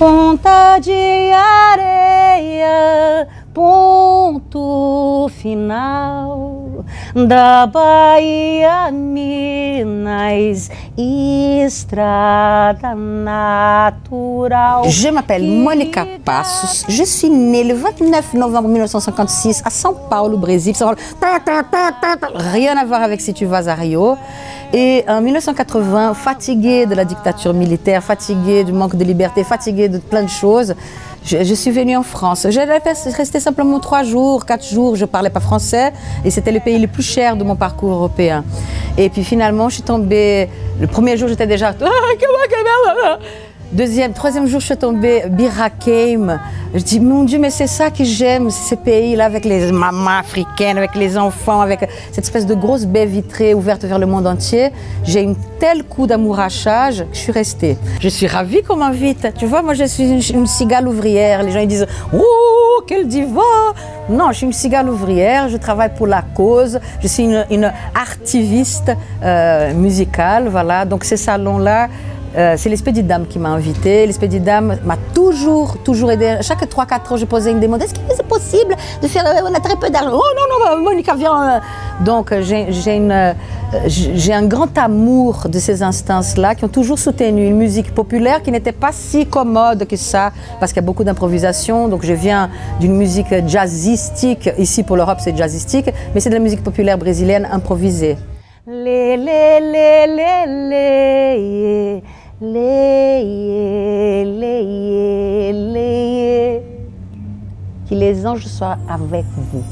Ponta de areia, final da Bahia, Minas, estrada natural. Je m'appelle Monica Passos. Je suis née le 29 novembre 1956 à São Paulo, Brésil. Rien à voir avec si tu vas à Rio. Et en 1980, fatiguée de la dictature militaire, fatiguée du manque de liberté, fatiguée de plein de choses, je, je suis venue en France. J'allais rester simplement trois jours, quatre jours, je parlais pas français et c'était le pays le plus cher de mon parcours européen. Et puis finalement, je suis tombée. Le premier jour, j'étais déjà. Deuxième, troisième jour, je suis tombée Birakeim. Je dis, mon Dieu, mais c'est ça que j'aime, ces pays-là, avec les mamans africaines, avec les enfants, avec cette espèce de grosse baie vitrée ouverte vers le monde entier. J'ai une tel coup d'amourachage que je suis restée. Je suis ravie qu'on m'invite. Tu vois, moi, je suis une, une cigale ouvrière. Les gens, ils disent, oh, quel diva Non, je suis une cigale ouvrière, je travaille pour la cause, je suis une, une artiviste euh, musicale, voilà. Donc, ces salons-là, euh, c'est l'Esprit Dame qui m'a invité. L'Esprit Dame m'a toujours, toujours aidé. Chaque 3-4 ans, je posais une demande. Est-ce que c'est possible de faire. euh, On a très peu d'argent? Oh non, non, Monica, viens. euh. Donc, euh, j'ai euh, un grand amour de ces instances-là qui ont toujours soutenu une musique populaire qui n'était pas si commode que ça, parce qu'il y a beaucoup d'improvisation. Donc, je viens d'une musique jazzistique. Ici, pour l'Europe, c'est jazzistique, mais c'est de la musique populaire brésilienne improvisée. Lé, lé, lé, lé, lé, lé, lé, lé. Que les anges soient avec vous.